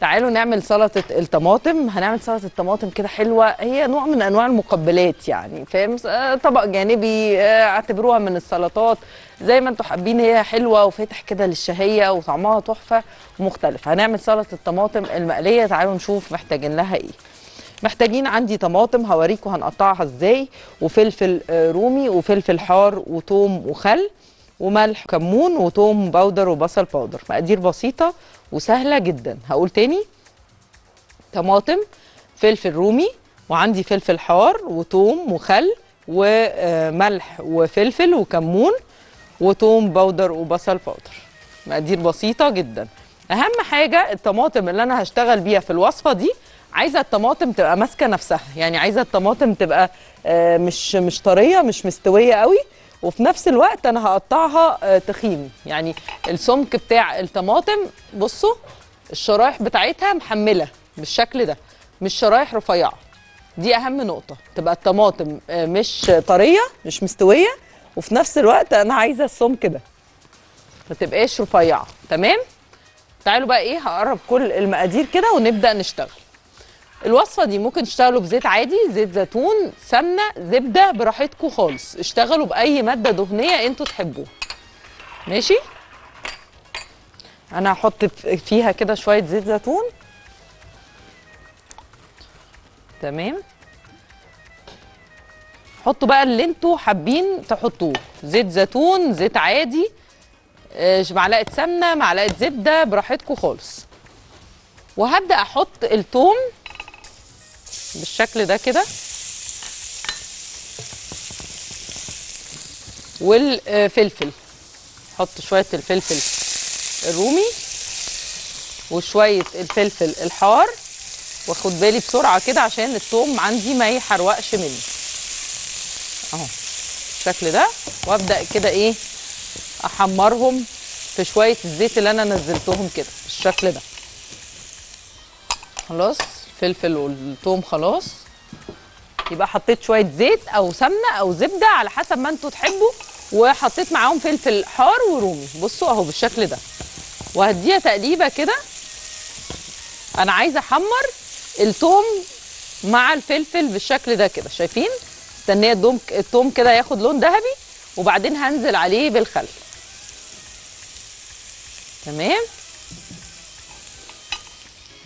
تعالوا نعمل سلطة الطماطم. هنعمل سلطة الطماطم كده حلوة. هي نوع من أنواع المقبلات يعني فاهم؟ طبق جانبي آه، اعتبروها من السلطات. زي ما أنتوا حابين هي حلوة وفاتح كده للشهية وطعمها تحفة ومختلف هنعمل سلطة الطماطم المقلية. تعالوا نشوف محتاجين لها إيه. محتاجين عندي طماطم هوريكم هنقطعها إزاي وفلفل آه، رومي وفلفل حار وتوم وخل. وملح كمون وتوم powder وبصل powder مقادير بسيطة وسهلة جدا. هقول تاني. طماطم فلفل رومي وعندي فلفل حار وتوم وخل وملح وفلفل وكمون وتوم powder وبصل powder مقادير بسيطة جدا. أهم حاجة الطماطم اللي أنا هشتغل بيها في الوصفة دي عايزة الطماطم تبقى ماسكة نفسها. يعني عايزة الطماطم تبقى آه، مش مش طرية مش مستوية قوي. وفي نفس الوقت أنا هقطعها آه، تخين. يعني السمك بتاع الطماطم بصوا الشرايح بتاعتها محملة بالشكل ده مش شرايح رفيعة. دي أهم نقطة تبقى الطماطم آه، مش طرية مش مستوية وفي نفس الوقت أنا عايزة السمك ده. ما تبقاش رفيعة تمام؟ تعالوا بقى إيه هقرب كل المقادير كده ونبدأ نشتغل. الوصفة دي ممكن تشتغلوا بزيت عادي زيت زيتون سمنة زبدة براحتكم خالص. اشتغلوا بأي مادة دهنية أنتوا تحبوها ماشي؟ أنا هحط فيها كده شوية زيت زيتون. تمام؟ حطوا بقى اللي أنتوا حابين تحطوه. زيت زيتون زيت عادي آه، معلقة سمنة معلقة زبدة براحتكم خالص. وهبدأ أحط الثوم بالشكل ده كده. والفلفل. حط شوية الفلفل الرومي وشوية الفلفل الحار. واخد بالي بسرعة كده عشان الثوم عندي ما يحرقش مني. أهو. بالشكل ده. وأبدأ كده إيه؟ أحمرهم في شوية الزيت اللي أنا نزلتهم كده. بالشكل ده. خلاص؟ الفلفل والثوم خلاص. يبقى حطيت شوية زيت أو سمنة أو زبدة على حسب ما أنتوا تحبوا وحطيت معاهم فلفل حار ورومي. بصوا أهو بالشكل ده. وهديها تقليبة كده. أنا عايزة أحمر التوم مع الفلفل بالشكل ده كده. شايفين؟ استنيه الدوم التوم كده ياخد لون ذهبي وبعدين هنزل عليه بالخل. تمام؟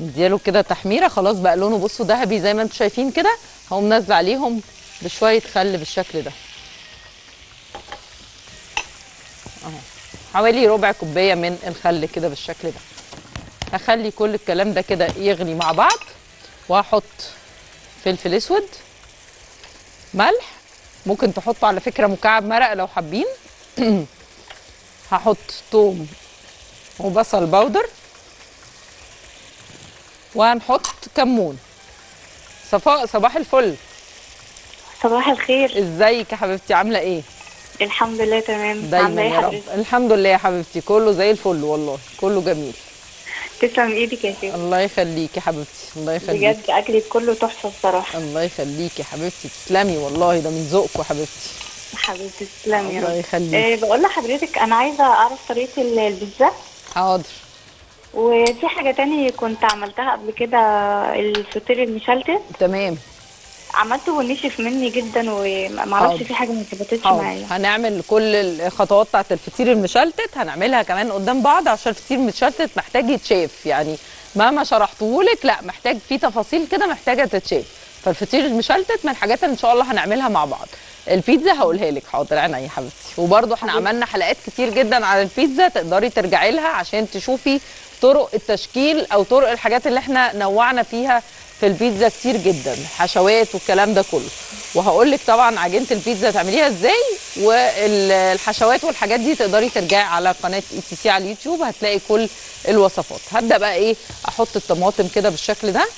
نديله كده تحميرة خلاص بقى لونه بصوا ذهبي زي ما أنتم شايفين كده. هقوم نازلة عليهم بشوية خل بالشكل ده. أهو. حوالي ربع كوباية من الخل كده بالشكل ده. هخلي كل الكلام ده كده يغلي مع بعض. وهحط فلفل أسود ملح. ممكن تحطوا على فكرة مكعب مرق لو حابين. هحط توم وبصل باودر. وهنحط كمون. صفاء صباح الفل. صباح الخير. ازيك يا حبيبتي؟ عاملة إيه؟ الحمد لله تمام. دايما إيه يا رب؟ الحمد لله يا حبيبتي. كله زي الفل والله. كله جميل. تسلم إيدك يا شيخ. الله يخليك يا حبيبتي. الله يخليك. بجد أكلك كله تحفة بصراحة. الله يخليك يا حبيبتي. تسلمي والله. ده من ذوقكم يا حبيبتي. حبيبتي تسلمي الله يخليك. آه بقول لحضرتك أنا عايزة أعرف طريقة ال- البيتزا. حاضر. وفي حاجة تاني كنت عملتها قبل كده الفطير المشلتت. تمام. عملته ونشف مني جدا ومعرفش. في حاجة ما ثبتتش معايا. هنعمل كل الخطوات بتاعت الفطير المشلتت هنعملها كمان قدام بعض عشان الفطير المشلتت محتاج يتشاف. يعني مهما شرحتهولك لا محتاج في تفاصيل كده محتاجة تتشاف. فالفطير المشلتت من الحاجات اللي ان شاء الله هنعملها مع بعض. البيتزا هقولها لك حاضر؟ عينيا يا حبيبتي. وبرده إحنا عملنا حلقات كتير جدا على البيتزا تقدري ترجعي لها عشان تشوفي طرق التشكيل أو طرق الحاجات اللي إحنا نوعنا فيها في البيتزا كتير جدا حشوات والكلام ده كله. وهقول لك طبعا عجينة البيتزا تعمليها إزاي والحشوات والحاجات دي تقدري ترجعي على قناة إي تي سي على اليوتيوب هتلاقي كل الوصفات. هبدأ بقى إيه أحط الطماطم كده بالشكل ده.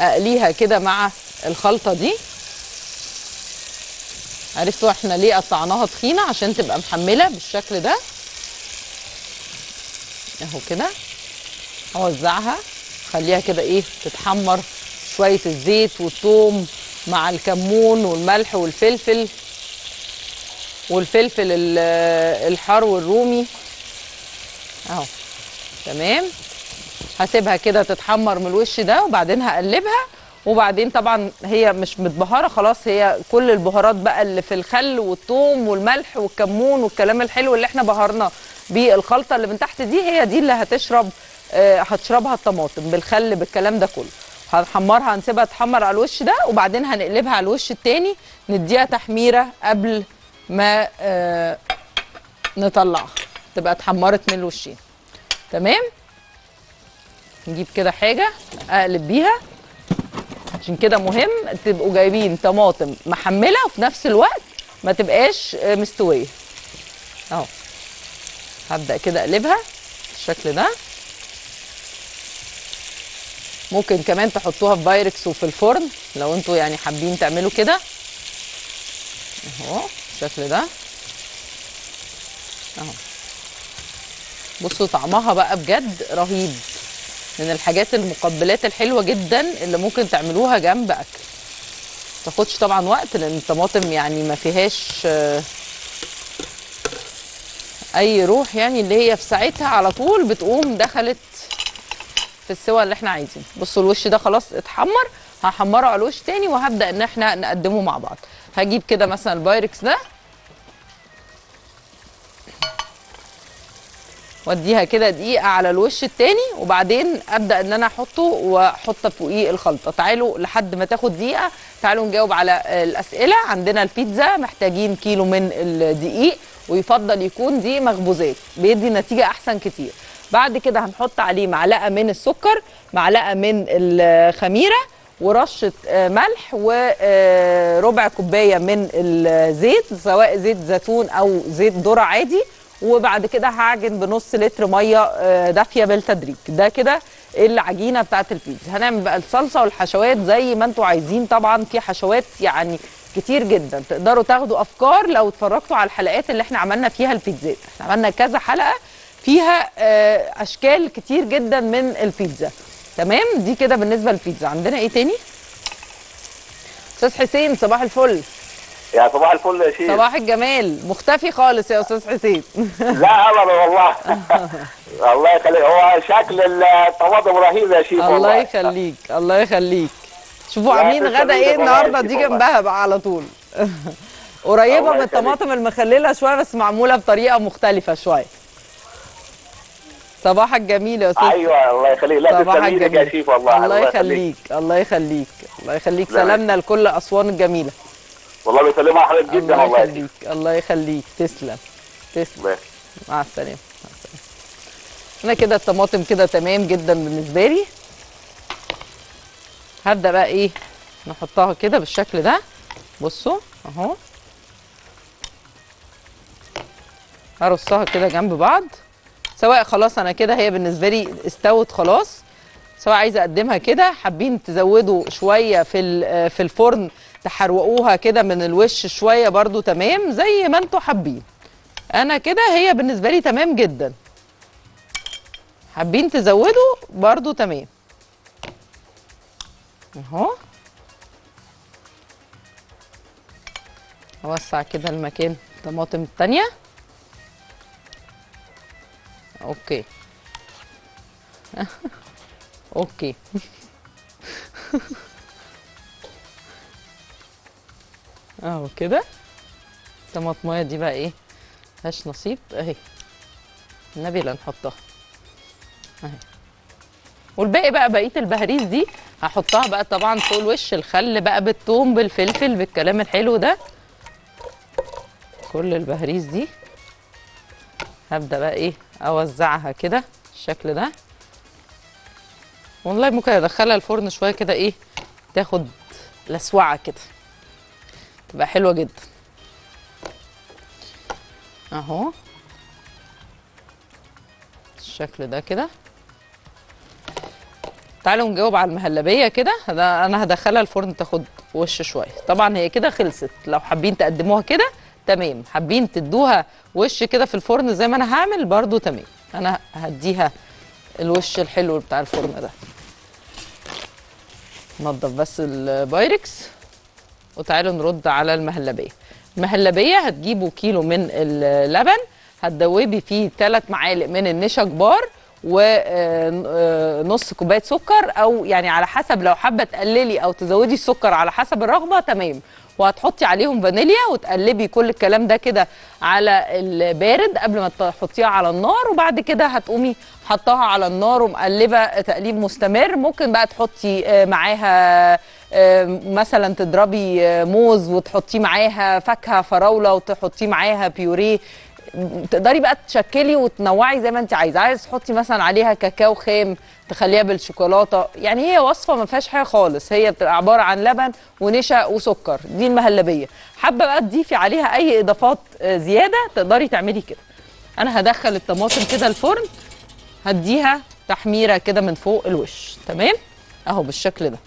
أقليها كده مع الخلطة دي. عرفتوا إحنا ليه قطعناها تخينة؟ عشان تبقى محملة بالشكل ده. أهو كده. أوزعها. خليها كده إيه تتحمر شوية الزيت والثوم مع الكمون والملح والفلفل. والفلفل ال- الحار والرومي. أهو. تمام. هسيبها كده تتحمر من الوش ده وبعدين هقلبها. وبعدين طبعا هي مش متبهرة خلاص هي كل البهارات بقى اللي في الخل والثوم والملح والكمون والكلام الحلو اللي إحنا بهرنا بالخلطه اللي من تحت دي هي دي اللي هتشرب آه هتشربها الطماطم بالخل بالكلام ده كله. هنحمرها هنسيبها تحمر على الوش ده وبعدين هنقلبها على الوش التاني نديها تحميرة قبل ما آه نطلعها تبقى اتحمرت من الوشين. تمام؟ نجيب كده حاجة أقلب بيها. عشان كده مهم تبقوا جايبين طماطم محملة وفي نفس الوقت ما تبقاش مستوية. أهو. هبدأ كده أقلبها بالشكل ده. ممكن كمان تحطوها في بايركس وفي الفرن لو أنتوا يعني حابين تعملوا كده. أهو بالشكل ده. أهو. بصوا طعمها بقى بجد رهيب. من الحاجات المقبلات الحلوة جدا اللي ممكن تعملوها جنب أكل. تاخدش طبعا وقت لأن الطماطم يعني ما فيهاش آه، أي روح يعني اللي هي في ساعتها على طول بتقوم دخلت في السوا اللي إحنا عايزينه. بصوا الوش ده خلاص اتحمر هحمره على الوش تاني وهبدأ إن إحنا نقدمه مع بعض. هجيب كده مثلا البايركس ده واديها كده دقيقة على الوش التاني وبعدين أبدأ إن أنا أحطه واحط فوقيه الخلطة. تعالوا لحد ما تاخد دقيقة تعالوا نجاوب على الأسئلة. عندنا البيتزا محتاجين كيلو من الدقيق ويفضل يكون دي مخبوزات بيدي نتيجة أحسن كتير. بعد كده هنحط عليه معلقة من السكر معلقة من الخميرة ورشة آه، ملح وربع كوباية من الزيت سواء زيت زيتون أو زيت ذرة عادي. وبعد كده هعجن بنص لتر مية آه، دافية بالتدريج. ده كده العجينة بتاعه البيتزا هنعمل بقى الصلصة والحشوات زي ما أنتوا عايزين. طبعا في حشوات يعني كتير جدا. تقدروا تاخدوا أفكار لو اتفرجتوا على الحلقات اللي إحنا عملنا فيها البيتزات إحنا عملنا كذا حلقة فيها آه، أشكال كتير جدا من البيتزا. تمام؟ دي كده بالنسبة للبيتزا. عندنا إيه تاني؟ أستاذ حسين صباح الفل. يا صباح الفل يا شيخ. صباح الجمال. مختفي خالص يا أستاذ حسين. لا ابدا والله. الله يخليك. هو شكل الطماطم رهيب يا شيخ الله يخليك الله يخليك. شوفوا عاملين غدا إيه النهارده؟ دي. جنبها بقى على طول. قريبة من. الطماطم المخللة شوية بس معمولة بطريقة مختلفة شوية. صباحك جميل يا أستاذ أيوه الله يخليك. لا صباحك لك يا جميل شيخ والله. الله يخليك الله يخليك الله يخليك. لا. سلامنا لكل اسوان الجميله والله بيسلمها على حضرتك جدا الله والله شيخ يخليك الله يخليك. تسلم تسلم. الله مع السلامة مع السلامة. أنا كده الطماطم كده تمام جدا بالنسبة لي. هبدأ بقى إيه؟ نحطها كده بالشكل ده. بصوا أهو. هرصها كده جنب بعض. سواء خلاص أنا كده هي بالنسبة لي استوت خلاص. سواء عايزة أقدمها كده حابين تزودوا شوية في في الفرن تحروقوها كده من الوش شوية برضو تمام؟ زي ما أنتوا حابين. أنا كده هي بالنسبة لي تمام جدا. حابين تزودوا؟ برضو تمام. أهو. أوسع كده المكان الطماطم التانية. okay. okay. اهو كده. الطماطمايه دي بقى إيه؟ ملهاش نصيب. اهي. النبي نحطها اهي. والباقي بقى بقية البهاريز دي هحطها بقى طبعا فوق الوش الخل بقى بالثوم بالفلفل بالكلام الحلو ده. كل البهاريز دي هبدأ بقى إيه؟ أوزعها كده بالشكل ده. والله ممكن أدخلها الفرن شوية كده إيه؟ تاخد لسوعة كده. تبقى حلوة جدا. أهو. الشكل ده كده. تعالوا نجاوب على المهلبية كده. ده أنا هدخلها الفرن تاخد وش شوية. طبعا هي كده خلصت. لو حابين تقدموها كده تمام. حابين تدوها وش كده في الفرن زي ما أنا هعمل برضو تمام. أنا هديها الوش الحلو بتاع الفرن ده. نضف بس البايركس. وتعالوا نرد على المهلبية. المهلبية هتجيبوا كيلو من اللبن هتدوبي فيه ثلاث معالق من النشا كبار ونص كوباية سكر أو يعني على حسب لو حابة تقللي أو تزودي السكر على حسب الرغبة تمام. وهتحطي عليهم فانيليا وتقلبي كل الكلام ده كده على البارد قبل ما تحطيها على النار وبعد كده هتقومي حطاها على النار ومقلبة تقليب مستمر. ممكن بقى تحطي آه، معاها آه، مثلا تضربي آه، موز وتحطيه معاها فاكهة فراولة وتحطيه معاها بيوريه. تقدري بقى تشكلي وتنوعي زي ما انت عايزة. عايز تحطي مثلا عليها كاكاو خام تخليها بالشوكولاتة. يعني هي وصفة ما فيهاش حاجة خالص. هي بتبقى عبارة عن لبن ونشا وسكر. دي المهلبية. حابة بقى تضيفي عليها أي إضافات آه، زيادة تقدري تعملي كده. أنا هدخل الطماطم كده الفرن هديها تحميرة كده من فوق الوش. تمام؟ أهو بالشكل ده.